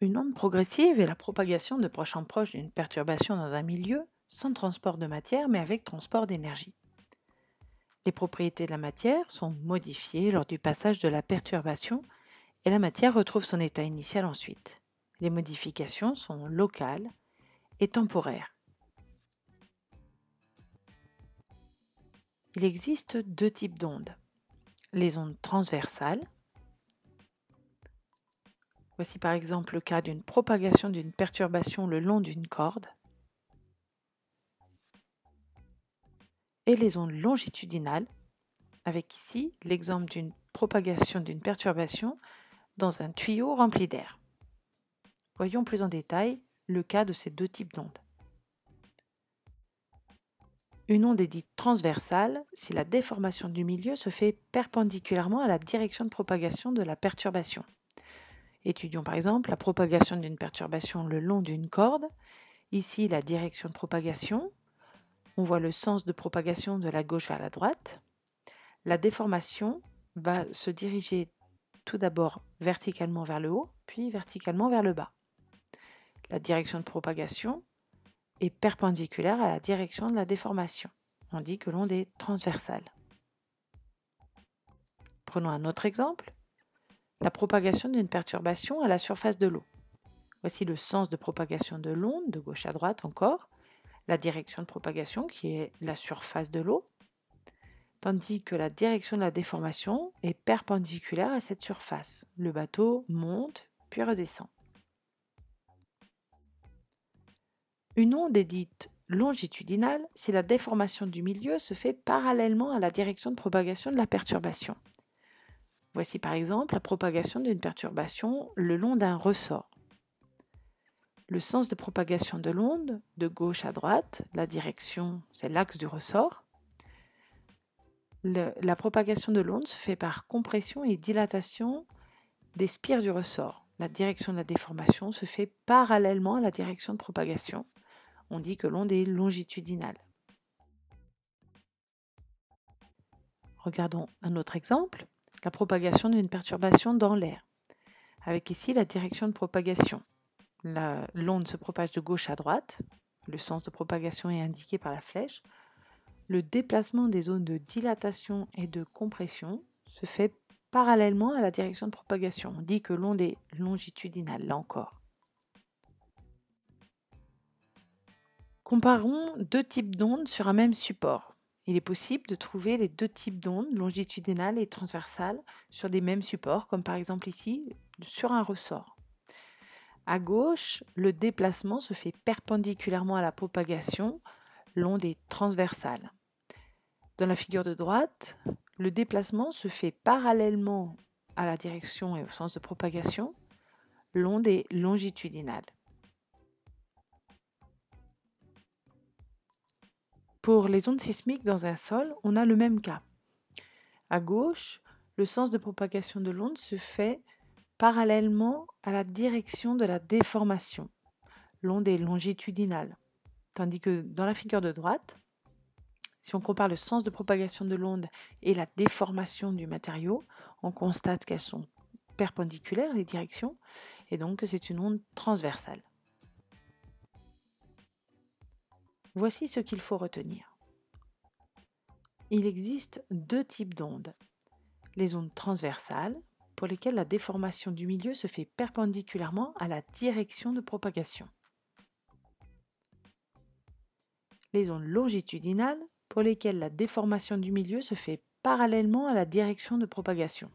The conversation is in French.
Une onde progressive est la propagation de proche en proche d'une perturbation dans un milieu sans transport de matière mais avec transport d'énergie. Les propriétés de la matière sont modifiées lors du passage de la perturbation et la matière retrouve son état initial ensuite. Les modifications sont locales et temporaires. Il existe deux types d'ondes. Les ondes transversales. Voici par exemple le cas d'une propagation d'une perturbation le long d'une corde. Et les ondes longitudinales, avec ici l'exemple d'une propagation d'une perturbation dans un tuyau rempli d'air. Voyons plus en détail le cas de ces deux types d'ondes. Une onde est dite transversale si la déformation du milieu se fait perpendiculairement à la direction de propagation de la perturbation. Étudions par exemple la propagation d'une perturbation le long d'une corde. Ici, la direction de propagation. On voit le sens de propagation de la gauche vers la droite. La déformation va se diriger tout d'abord verticalement vers le haut, puis verticalement vers le bas. La direction de propagation est perpendiculaire à la direction de la déformation. On dit que l'onde est transversale. Prenons un autre exemple. La propagation d'une perturbation à la surface de l'eau. Voici le sens de propagation de l'onde, de gauche à droite encore, la direction de propagation qui est la surface de l'eau, tandis que la direction de la déformation est perpendiculaire à cette surface. Le bateau monte puis redescend. Une onde est dite longitudinale si la déformation du milieu se fait parallèlement à la direction de propagation de la perturbation. Voici par exemple la propagation d'une perturbation le long d'un ressort. Le sens de propagation de l'onde, de gauche à droite, la direction, c'est l'axe du ressort. la propagation de l'onde se fait par compression et dilatation des spires du ressort. La direction de la déformation se fait parallèlement à la direction de propagation on dit que l'onde est longitudinale. Regardons un autre exemple, la propagation d'une perturbation dans l'air, avec ici la direction de propagation. L'onde se propage de gauche à droite, le sens de propagation est indiqué par la flèche. Le déplacement des zones de dilatation et de compression se fait parallèlement à la direction de propagation. On dit que l'onde est longitudinale, là encore. Comparons deux types d'ondes sur un même support. Il est possible de trouver les deux types d'ondes, longitudinales et transversales, sur des mêmes supports, comme par exemple ici, sur un ressort. À gauche, le déplacement se fait perpendiculairement à la propagation, l'onde est transversale. Dans la figure de droite, le déplacement se fait parallèlement à la direction et au sens de propagation, l'onde est longitudinale. Pour les ondes sismiques dans un sol, on a le même cas. À gauche, le sens de propagation de l'onde se fait parallèlement à la direction de la déformation. L'onde est longitudinale. Tandis que dans la figure de droite, si on compare le sens de propagation de l'onde et la déformation du matériau, on constate qu'elles sont perpendiculaires, les directions, et donc que c'est une onde transversale. Voici ce qu'il faut retenir. Il existe deux types d'ondes. Les ondes transversales, pour lesquelles la déformation du milieu se fait perpendiculairement à la direction de propagation. Les ondes longitudinales, pour lesquelles la déformation du milieu se fait parallèlement à la direction de propagation.